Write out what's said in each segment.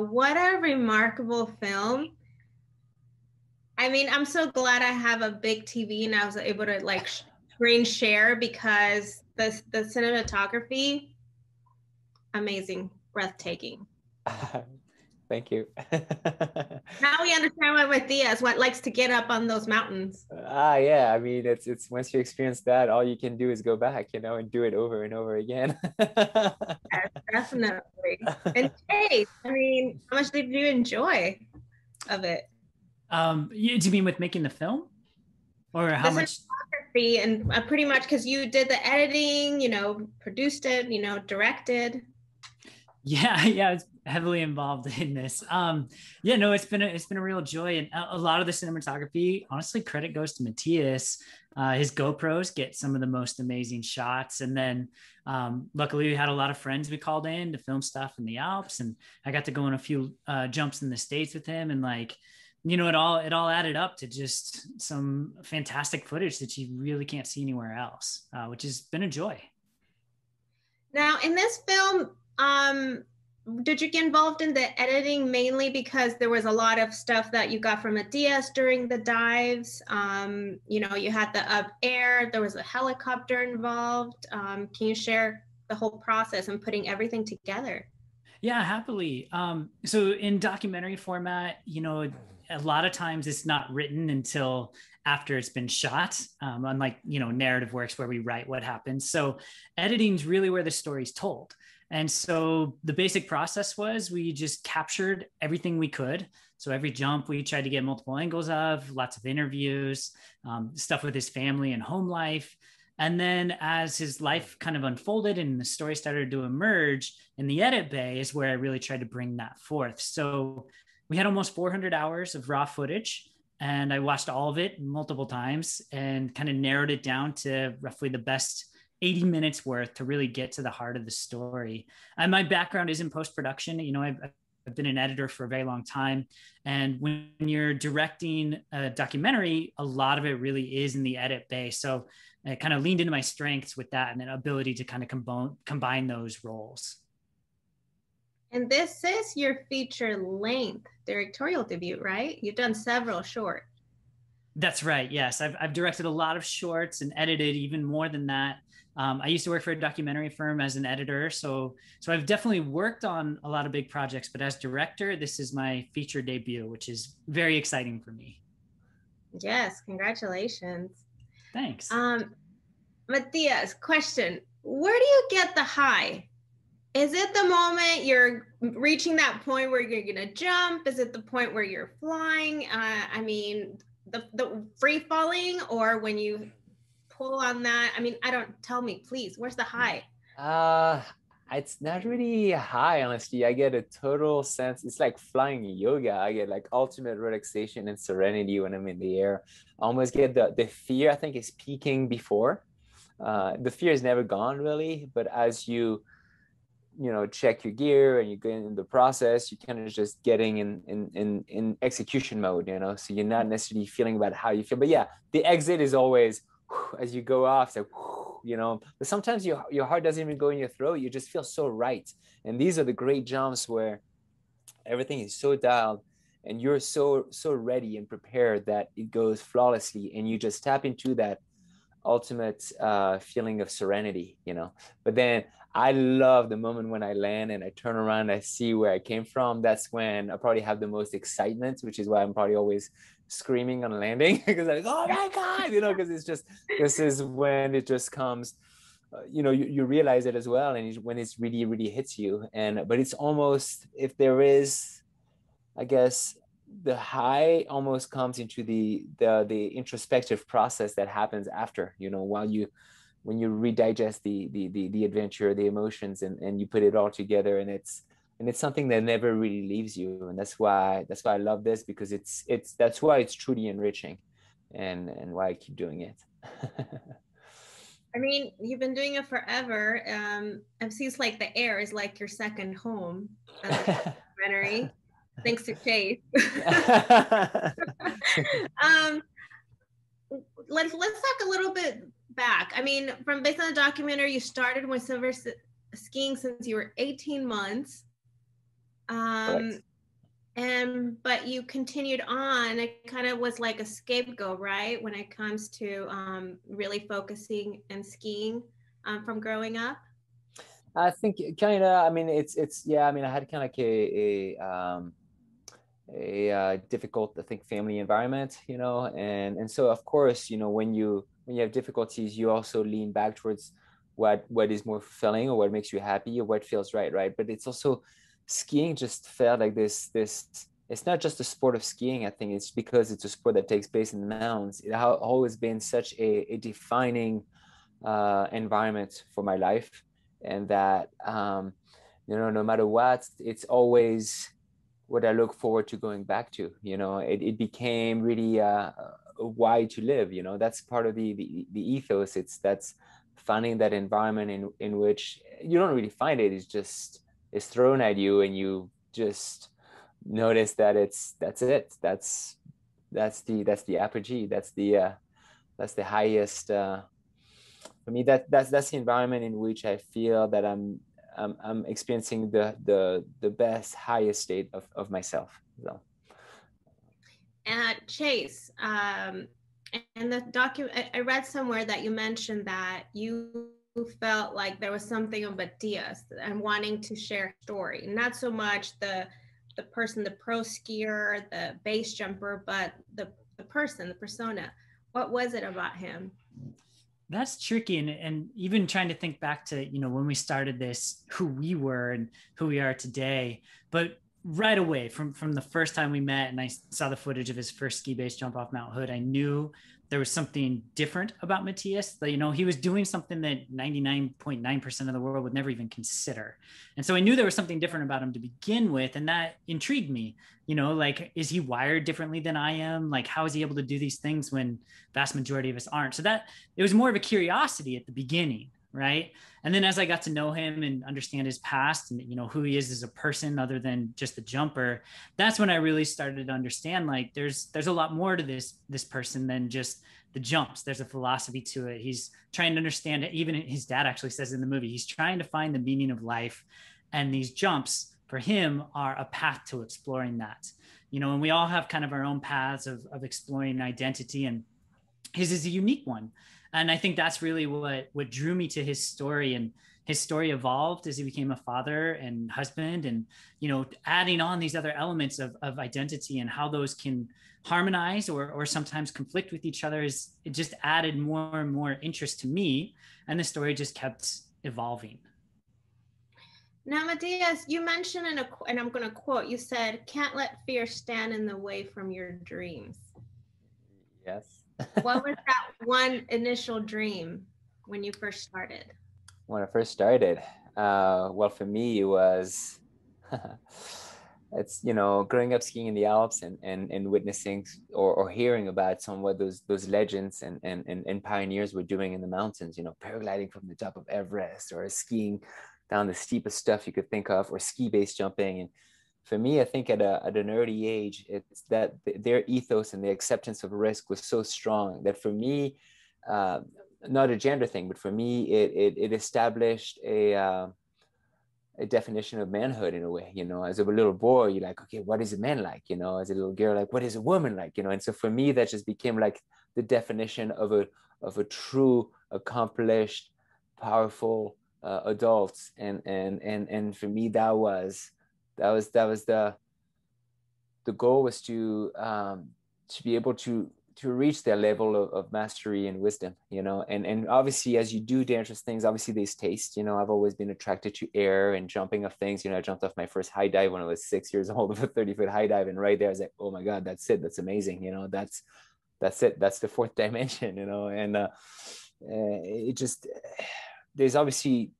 What a remarkable film. I mean, I'm so glad I have a big TV and I was able to like screen share because the the cinematography amazing, breathtaking. Thank you. now we understand why Matthias what likes to get up on those mountains. Ah, yeah. I mean, it's it's once you experience that, all you can do is go back, you know, and do it over and over again. yes, definitely. And Chase, I mean, how much did you enjoy of it? Um, you, do you mean with making the film, or how the much? And uh, pretty much because you did the editing, you know, produced it, you know, directed. Yeah, yeah, it's heavily involved in this. Um, yeah, no, it's been a, it's been a real joy, and a, a lot of the cinematography, honestly, credit goes to Matthias. Uh, his GoPros get some of the most amazing shots, and then um, luckily we had a lot of friends we called in to film stuff in the Alps, and I got to go on a few uh, jumps in the states with him, and like you know, it all it all added up to just some fantastic footage that you really can't see anywhere else, uh, which has been a joy. Now, in this film, um, did you get involved in the editing mainly because there was a lot of stuff that you got from Matthias during the dives? Um, you know, you had the up air, there was a helicopter involved. Um, can you share the whole process and putting everything together? Yeah, happily. Um, so in documentary format, you know, a lot of times it's not written until after it's been shot um, unlike you know narrative works where we write what happens so editing is really where the story's told and so the basic process was we just captured everything we could so every jump we tried to get multiple angles of lots of interviews um, stuff with his family and home life and then as his life kind of unfolded and the story started to emerge in the edit bay is where I really tried to bring that forth. So we had almost 400 hours of raw footage and I watched all of it multiple times and kind of narrowed it down to roughly the best 80 minutes worth to really get to the heart of the story. And my background is in post production. You know, I've, I've been an editor for a very long time. And when you're directing a documentary, a lot of it really is in the edit bay. So I kind of leaned into my strengths with that and an ability to kind of combine, combine those roles. And this is your feature length directorial debut, right? You've done several short. That's right. Yes, I've, I've directed a lot of shorts and edited even more than that. Um, I used to work for a documentary firm as an editor, so so I've definitely worked on a lot of big projects. But as director, this is my feature debut, which is very exciting for me. Yes, congratulations. Thanks. Um, Matthias, question: Where do you get the high is it the moment you're reaching that point where you're gonna jump? Is it the point where you're flying? Uh, I mean, the the free falling, or when you pull on that? I mean, I don't tell me, please. Where's the high? Uh it's not really high, honestly. I get a total sense. It's like flying yoga. I get like ultimate relaxation and serenity when I'm in the air. I almost get the the fear. I think is peaking before. Uh, the fear is never gone really, but as you you know check your gear and you get in the process you kind of just getting in in in in execution mode you know so you're not necessarily feeling about how you feel but yeah the exit is always as you go off so you know but sometimes your your heart doesn't even go in your throat you just feel so right and these are the great jumps where everything is so dialed and you're so so ready and prepared that it goes flawlessly and you just tap into that ultimate uh, feeling of serenity you know but then I love the moment when I land and I turn around, I see where I came from. That's when I probably have the most excitement, which is why I'm probably always screaming on landing because like, oh my God, you know, because it's just, this is when it just comes, uh, you know, you, you realize it as well. And when it's really, really hits you. And, but it's almost, if there is, I guess, the high almost comes into the, the, the introspective process that happens after, you know, while you, when you redigest the the the, the adventure the emotions and, and you put it all together and it's and it's something that never really leaves you and that's why that's why i love this because it's it's that's why it's truly enriching and and why i keep doing it i mean you've been doing it forever um it seems like the air is like your second home documentary thanks to chase um let's let's talk a little bit back. I mean, from based on the documentary, you started with silver skiing since you were 18 months. Um, and but you continued on it kind of was like a scapegoat right when it comes to um, really focusing and skiing um, from growing up? I think kind of i mean it's it's yeah i mean i had kind of like a, a um a uh, difficult i think family environment you know and and so of course you know when you when you have difficulties you also lean back towards what what is more fulfilling or what makes you happy or what feels right right? But it's also skiing just felt like this this it's not just a sport of skiing i think it's because it's a sport that takes place in the mountains. It has always been such a, a defining uh, environment for my life and that um, you know no matter what it's always what i look forward to going back to you know? It, it became really uh, why to live you know? That's part of the, the the ethos. It's that's finding that environment in in which you don't really find it it's just is thrown at you and you just notice that it's that's it. That's that's the that's the apogee. That's the uh that's the highest uh for me that that's that's the environment in which i feel that i'm i'm, I'm experiencing the the the best highest state of, of myself. So. And chase um and the document i read somewhere that you mentioned that you felt like there was something about Diaz and wanting to share story, not so much the the person, the pro skier, the base jumper, but the the person, the persona. What was it about him? That's tricky, and and even trying to think back to you know when we started this, who we were and who we are today. But right away from from the first time we met and I saw the footage of his first ski base jump off Mount Hood, I knew there was something different about Matthias that, you know, he was doing something that 99.9% of the world would never even consider. And so I knew there was something different about him to begin with. And that intrigued me, you know, like, is he wired differently than I am? Like, how is he able to do these things when vast majority of us aren't? So that it was more of a curiosity at the beginning. Right. And then as I got to know him and understand his past and, you know, who he is as a person other than just a jumper, that's when I really started to understand like there's, there's a lot more to this, this person than just the jumps. There's a philosophy to it. He's trying to understand it. Even his dad actually says in the movie, he's trying to find the meaning of life. And these jumps for him are a path to exploring that, you know, and we all have kind of our own paths of, of exploring identity and his is a unique one and i think that's really what what drew me to his story. And his story evolved as he became a father and husband and you know adding on these other elements of, of identity and how those can harmonize or, or sometimes conflict with each other is it just added more and more interest to me. And the story just kept evolving. Now Matthias, you mentioned in a and i'm going to quote you said can't let fear stand in the way from your dreams. Yes what was that one initial dream when you first started? When I first started, uh, well, for me, it was it's you know growing up skiing in the Alps and and, and witnessing or, or hearing about some of those those legends and, and and and pioneers were doing in the mountains. You know, paragliding from the top of Everest or skiing down the steepest stuff you could think of, or ski base jumping and for me, I think at, a, at an early age, it's that their ethos and the acceptance of risk was so strong that for me, uh, not a gender thing, but for me, it, it, it established a, uh, a definition of manhood in a way, you know, as a little boy, you're like, okay, what is a man like? You know, as a little girl, like, what is a woman like? You know, and so for me, that just became like the definition of a, of a true, accomplished, powerful uh, adult. And, and, and, and for me, that was, that was that was the the goal was to um, to be able to to reach that level of, of mastery and wisdom you know and and obviously as you do dangerous things obviously there's taste you know i've always been attracted to air and jumping of things you know i jumped off my first high dive when i was six years old of a 30 foot high dive and right there i was like oh my god that's it that's amazing you know that's that's it that's the fourth dimension you know and uh, uh it just there's obviously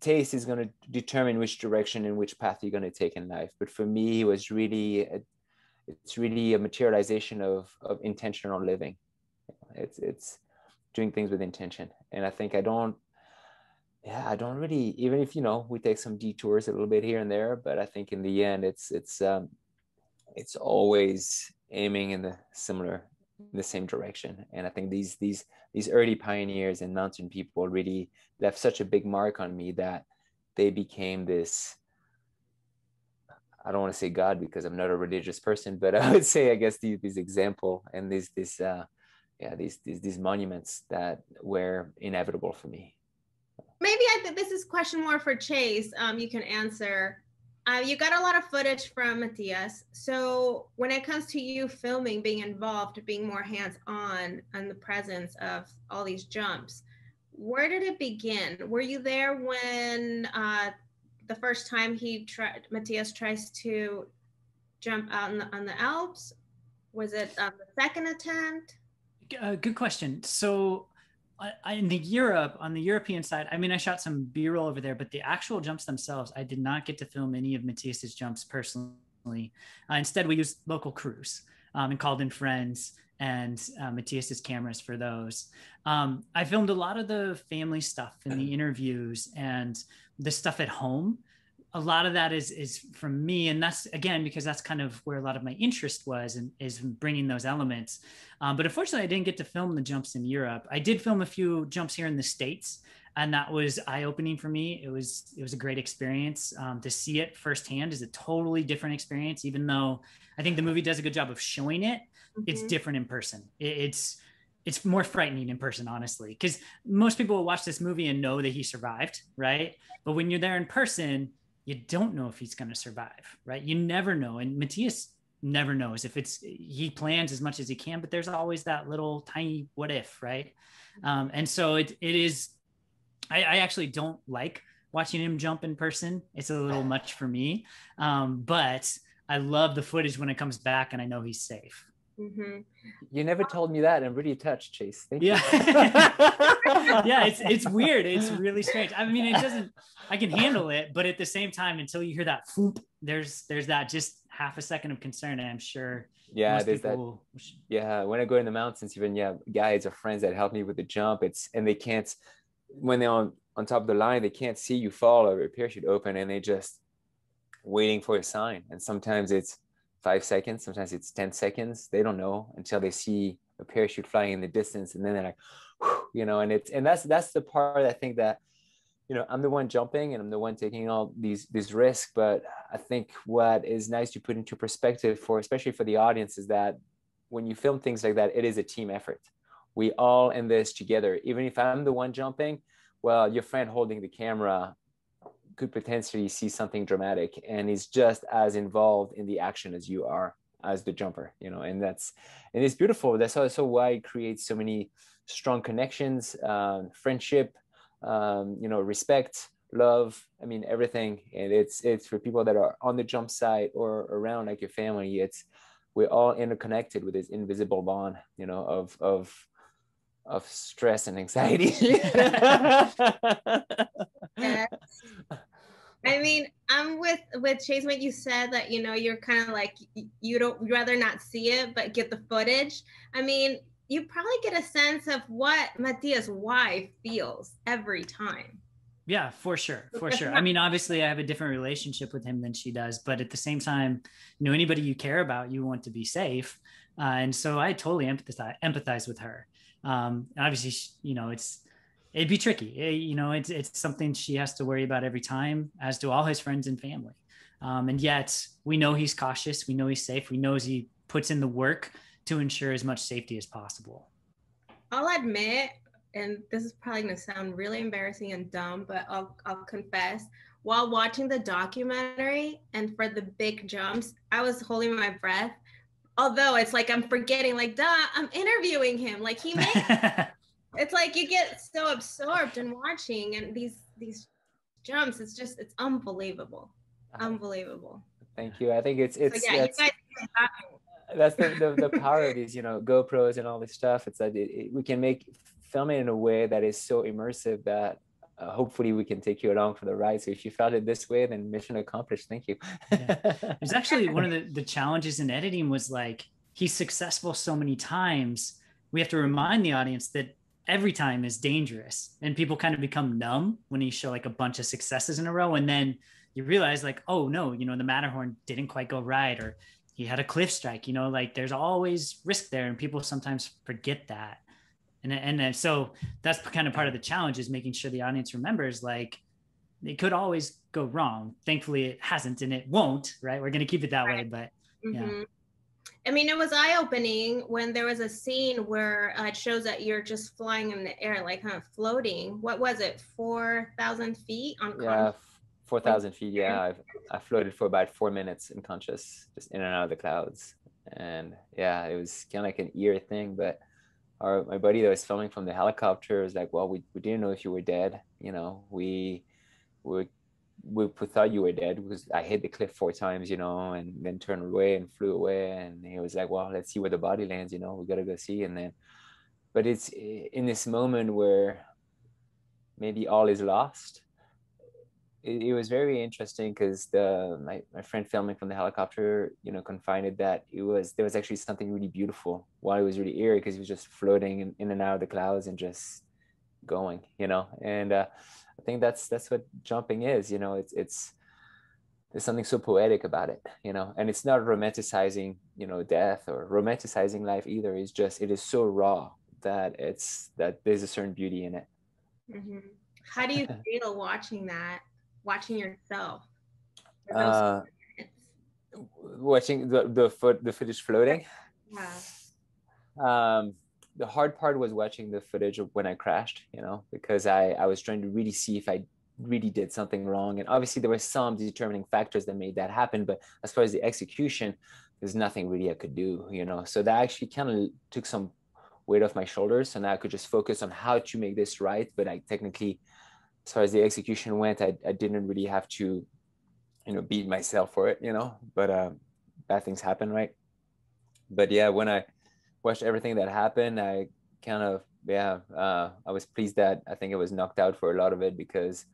taste is going to determine which direction and which path you're going to take in life. But for me, it was really, a, it's really a materialization of, of intentional living. It's, it's doing things with intention. And I think I don't, yeah, I don't really, even if, you know, we take some detours a little bit here and there, but I think in the end, it's, it's, um, it's always aiming in the similar the same direction. And I think these these these early pioneers and mountain people really left such a big mark on me that they became this I don't want to say God because I'm not a religious person, but I would say I guess these, these example and these these uh, yeah these, these these monuments that were inevitable for me. Maybe I think this is question more for Chase. Um, you can answer. Uh, you got a lot of footage from Matthias. So when it comes to you filming, being involved, being more hands-on, and the presence of all these jumps, where did it begin? Were you there when uh, the first time he tried, Matthias tries to jump out on the, on the Alps? Was it uh, the second attempt? Uh, good question. So, I, in the Europe, on the European side, I mean, I shot some B-roll over there, but the actual jumps themselves, I did not get to film any of Matthias's jumps personally. Uh, instead, we used local crews um, and called in friends and uh, Matthias's cameras for those. Um, I filmed a lot of the family stuff in the interviews and the stuff at home a lot of that is is from me and that's again because that's kind of where a lot of my interest was and is bringing those elements um, but unfortunately i didn't get to film the jumps in europe i did film a few jumps here in the states and that was eye-opening for me it was it was a great experience um, to see it firsthand is a totally different experience even though i think the movie does a good job of showing it mm-hmm. it's different in person it, it's it's more frightening in person, honestly, because most people will watch this movie and know that he survived, right? But when you're there in person, you don't know if he's going to survive, right? You never know. And Matthias never knows if it's he plans as much as he can, but there's always that little tiny what if, right? Um, and so it it is. I, I actually don't like watching him jump in person. It's a little much for me, um, but I love the footage when it comes back and I know he's safe. Mm-hmm. You never told me that. I'm really touched, Chase. Thank yeah. yeah, it's it's weird. It's really strange. I mean, it doesn't. I can handle it, but at the same time, until you hear that foop, there's there's that just half a second of concern. And I'm sure. Yeah, there's people... that. Yeah, when I go in the mountains, even yeah, guides or friends that help me with the jump. It's and they can't when they're on on top of the line, they can't see you fall or your parachute open, and they just waiting for a sign. And sometimes it's five seconds, sometimes it's 10 seconds. They don't know until they see a parachute flying in the distance. And then they're like, you know, and it's, and that's, that's the part I think that, you know, I'm the one jumping and I'm the one taking all these, these risks. But I think what is nice to put into perspective for, especially for the audience is that when you film things like that, it is a team effort. We all in this together. Even if I'm the one jumping, well, your friend holding the camera could potentially see something dramatic and is just as involved in the action as you are as the jumper you know and that's and it's beautiful. That's also why it creates so many strong connections um, friendship um, you know respect love i mean everything. And it's it's for people that are on the jump site or around like your family it's we're all interconnected with this invisible bond you know of of of stress and anxiety. Yes. I mean, I'm with with Chase. What you said that you know you're kind of like you don't rather not see it, but get the footage. I mean, you probably get a sense of what Matthias' wife feels every time. Yeah, for sure, for sure. I mean, obviously, I have a different relationship with him than she does, but at the same time, you know, anybody you care about, you want to be safe, uh, and so I totally empathize empathize with her. Um, obviously, you know, it's it'd be tricky. It, you know, it's it's something she has to worry about every time, as do all his friends and family. Um, and yet, we know he's cautious. We know he's safe. We know he puts in the work to ensure as much safety as possible. I'll admit, and this is probably going to sound really embarrassing and dumb, but I'll I'll confess. While watching the documentary and for the big jumps, I was holding my breath although it's like I'm forgetting, like, duh, I'm interviewing him. Like he makes it's like you get so absorbed in watching and these these jumps. It's just it's unbelievable. Uh-huh. unbelievable. Thank you. I think it's it's so yeah, that's, that's the, the, the power of these you know gopros and all this stuff. It's that it, it, we can make filming in a way that is so immersive that uh, hopefully we can take you along for the ride. So if you felt it this way then mission accomplished. Thank you. Yeah. there's actually one of the, the challenges in editing was like he's successful so many times we have to remind the audience that every time is dangerous and people kind of become numb when you show like a bunch of successes in a row and then you realize like oh no you know the matterhorn didn't quite go right or he had a cliff strike you know like there's always risk there and people sometimes forget that and and, so that's kind of part of the challenge is making sure the audience remembers like it could always go wrong. Thankfully, it hasn't, and it won't. Right? We're going to keep it that right. way, but yeah. Mm-hmm. I mean, it was eye opening when there was a scene where uh, it shows that you're just flying in the air, like kind of floating. What was it, 4,000 feet on? Yeah, 4,000 feet. Yeah. I've, I floated for about four minutes unconscious, just in and out of the clouds. And yeah, it was kind of like an ear thing. But our, my buddy that was filming from the helicopter was like, well, we, we didn't know if you were dead. You know, we, we we, thought you were dead because I hit the cliff four times, you know, and then turned away and flew away. And he was like, well, let's see where the body lands, you know, we got to go see. And then, but it's in this moment where maybe all is lost. It, it was very interesting because the my, my friend filming from the helicopter, you know, confided that it was there was actually something really beautiful while it was really eerie because he was just floating in, in and out of the clouds and just going, you know, and uh, think that's that's what jumping is. You know, it's it's there's something so poetic about it. You know, and it's not romanticizing you know death or romanticizing life either. It's just it is so raw that it's that there's a certain beauty in it. Mm-hmm. How do you feel watching that? Watching yourself. Uh, watching the the foot the footage floating. Yeah. Um, the hard part was watching the footage of when I crashed, you know, because I, I was trying to really see if I really did something wrong. And obviously there were some determining factors that made that happen. But as far as the execution, there's nothing really I could do, you know. So that actually kind of took some weight off my shoulders. So I could just focus on how to make this right. But I technically, as far as the execution went, I, I didn't really have to, you know, beat myself for it, you know. But uh, bad things happen, right? But yeah, when I watched everything that happened, I kind of yeah, uh, I was pleased that I think it was knocked out for a lot of it because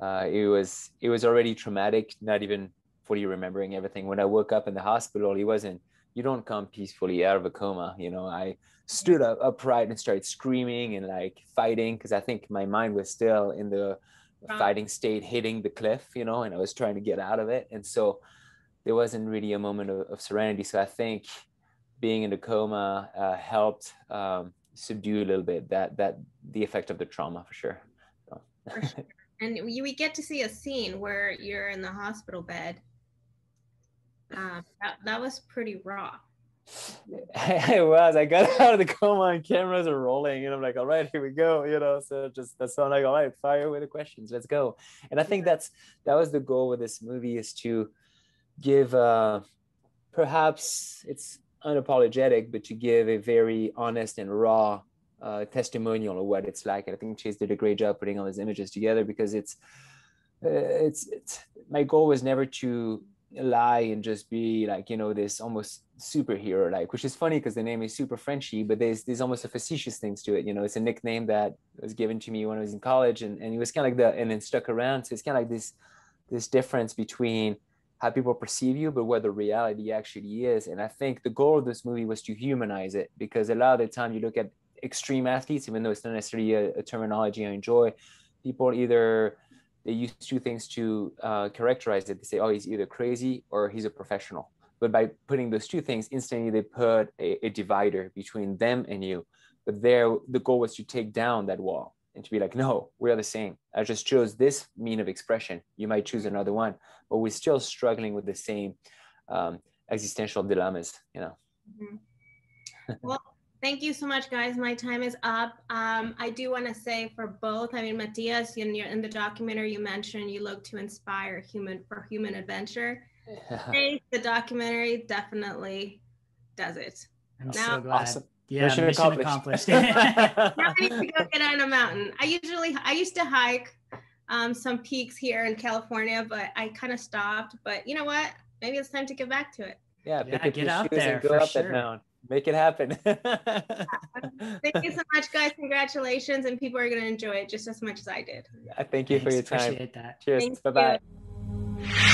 uh, it was it was already traumatic, not even fully remembering everything. When I woke up in the hospital, it wasn't. You don't come peacefully out of a coma. You know, I stood up upright and started screaming and like fighting because I think my mind was still in the fighting state, hitting the cliff. You know, and I was trying to get out of it, and so there wasn't really a moment of, of serenity. So I think being in a coma uh, helped um, subdue a little bit that that the effect of the trauma for sure. So. for sure. And we, we get to see a scene where you're in the hospital bed. Um, that, that was pretty raw. it was. I got out of the coma and cameras are rolling, and I'm like, all right, here we go. You know, so just that's so I'm like, all right, fire away the questions, let's go. And I think that's that was the goal with this movie is to give uh perhaps it's unapologetic, but to give a very honest and raw uh, testimonial of what it's like. And I think Chase did a great job putting all these images together because it's, uh, it's, it's, my goal was never to lie and just be like, you know, this almost superhero like, which is funny because the name is super Frenchie, but there's, there's almost a facetious things to it. You know, it's a nickname that was given to me when I was in college and, and it was kind of like the, and then stuck around. So it's kind of like this, this difference between how people perceive you, but what the reality actually is. And I think the goal of this movie was to humanize it because a lot of the time you look at extreme athletes, even though it's not necessarily a, a terminology I enjoy, people either they use two things to uh, characterize it. They say, oh, he's either crazy or he's a professional. But by putting those two things, instantly they put a, a divider between them and you. But there, the goal was to take down that wall and to be like, no, we are the same. I just chose this mean of expression. You might choose another one, but we're still struggling with the same um, existential dilemmas, you know. Mm-hmm. well, thank you so much, guys. My time is up. Um, I do want to say for both, I mean, Matthias, in, your, in the documentary you mentioned, you look to inspire human for human adventure. hey, the documentary definitely does it. I'm now, so glad. Awesome. Yeah, mission, mission accomplished. accomplished. now I need to go get on a mountain. I usually I used to hike um, some peaks here in California, but I kind of stopped. But you know what? Maybe it's time to get back to it. Yeah, yeah get out there and go up sure. that mountain. Make it happen. Thank you so much, guys. Congratulations, and people are going to enjoy it just as much as I did. I thank you Thanks. for your time. Appreciate that. Cheers. Bye bye.